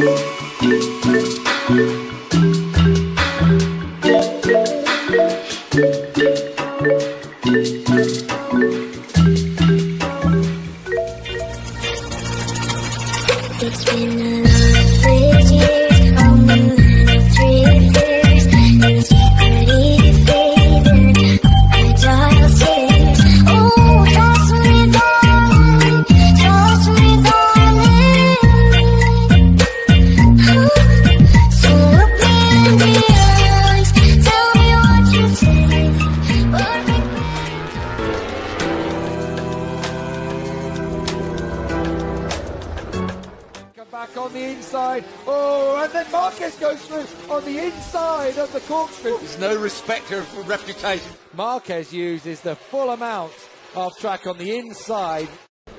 It's been a long back on the inside. Oh, and then Marquez goes through on the inside of the corkscrew. There's no respecter of reputation. Marquez uses the full amount of track on the inside.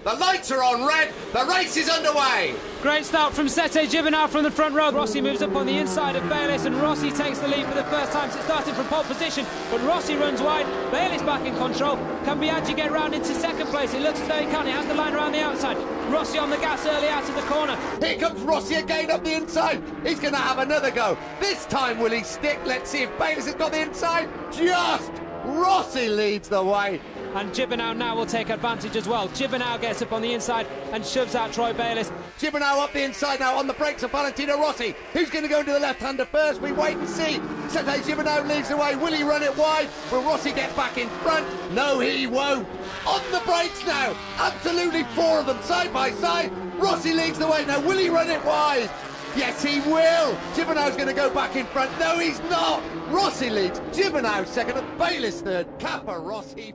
The lights are on red. The race is underway. Great start from Sete Gibernau from the front row. Rossi moves up on the inside of Bayliss and Rossi takes the lead for the first time since starting from pole position. But Rossi runs wide. Bayliss back in control. Can Biaggi get round into second place? It looks as though he can. He has the line around the outside. Rossi on the gas early out of the corner. Here comes Rossi again up the inside. He's going to have another go. This time will he stick? Let's see if Bayliss has got the inside. Just Rossi leads the way. And Gibernau now will take advantage as well. Gibernau gets up on the inside and shoves out Troy Bayliss. Gibernau up the inside now on the brakes of Valentino Rossi. Who's going to go into the left-hander first? We wait and see. Sete Gibernau leads the way. Will he run it wide? Will Rossi get back in front? No, he won't. On the brakes now. Absolutely four of them side by side. Rossi leads the way now. Will he run it wide? Yes, he will. Gibernau's going to go back in front. No, he's not. Rossi leads. Gibernau second and Bayliss third. Capirossi